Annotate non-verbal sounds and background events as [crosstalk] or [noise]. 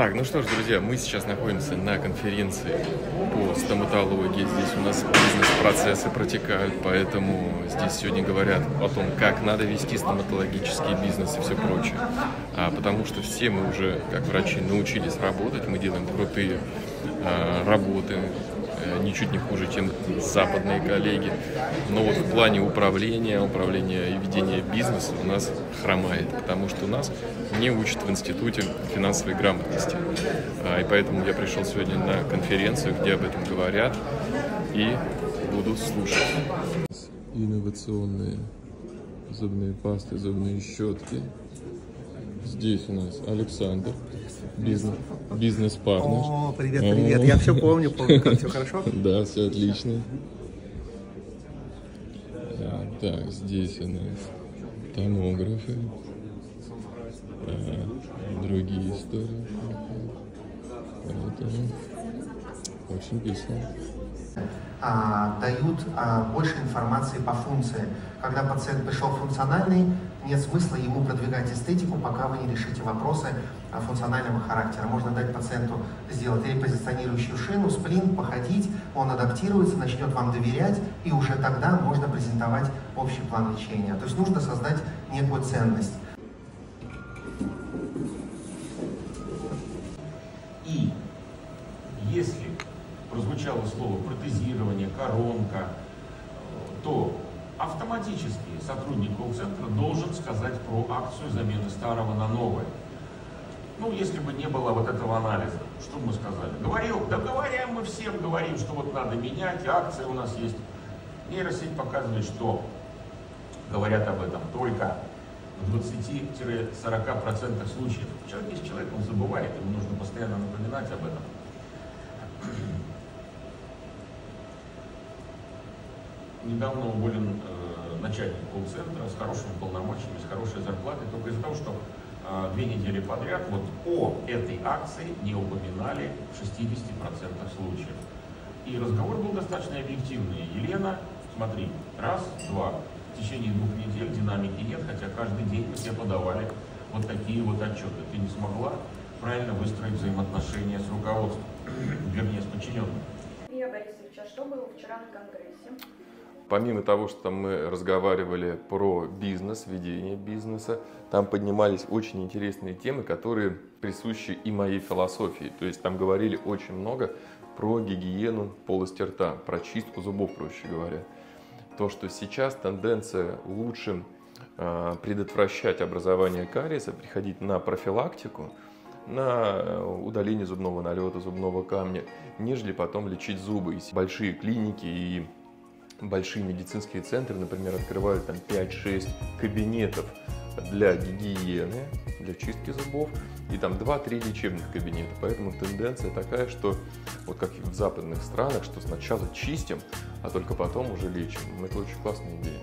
Так, ну что ж, друзья, мы сейчас находимся на конференции по стоматологии. Здесь у нас бизнес-процессы протекают, поэтому здесь сегодня говорят о том, как надо вести стоматологический бизнес и все прочее. А, потому что все мы уже, как врачи, научились работать, мы делаем крутые а, работы, ничуть не хуже, чем западные коллеги. Но вот в плане управления, управления и ведения бизнеса у нас хромает, потому что у нас не учат в институте финансовой грамотности. А, и поэтому я пришел сегодня на конференцию, где об этом говорят, и буду слушать. Инновационные зубные пасты, зубные щетки. Здесь у нас Александр, бизнес, бизнес-партнер. О, привет, привет. Я все помню, помню, как все хорошо? [laughs] Да, все отлично. Так, здесь у нас томографы, а, другие истории. Поэтому очень весело а, дают а, больше информации по функции. Когда пациент пришел функциональный, нет смысла ему продвигать эстетику, пока вы не решите вопросы функционального характера. Можно дать пациенту сделать репозиционирующую шину, сплин, походить, он адаптируется, начнет вам доверять, и уже тогда можно презентовать общий план лечения. То есть нужно создать некую ценность. Прозвучало слово протезирование, коронка, то автоматически сотрудник колл-центра должен сказать про акцию замены старого на новое. Ну, если бы не было вот этого анализа, что мы сказали? Говорил, да мы всем, говорим, что вот надо менять, акции у нас есть. Нейросеть показывает, что говорят об этом только в 20-40% случаев. Человек есть человек, он забывает, ему нужно постоянно напоминать об этом. Недавно уволен э, начальник колл-центра с хорошими полномочиями, с хорошей зарплатой, только из-за того, что э, две недели подряд вот о этой акции не упоминали в 60% случаев. И разговор был достаточно объективный. Елена, смотри, раз, два, в течение двух недель динамики нет, хотя каждый день мы тебе подавали вот такие вот отчеты. Ты не смогла правильно выстроить взаимоотношения с руководством, вернее, с подчиненным. Илья Борисович, а что было вчера на Конгрессе? Помимо того, что мы разговаривали про бизнес, ведение бизнеса, там поднимались очень интересные темы, которые присущи и моей философии. То есть там говорили очень много про гигиену полости рта, про чистку зубов, проще говоря. То, что сейчас тенденция лучше э, предотвращать образование кариеса, приходить на профилактику, на э, удаление зубного налета, зубного камня, нежели потом лечить зубы. Большие клиники и большие медицинские центры, например, открывают там 5-6 кабинетов для гигиены, для чистки зубов, и там 2-3 лечебных кабинета. Поэтому тенденция такая, что вот как в западных странах, что сначала чистим, а только потом уже лечим. Это очень классная идея.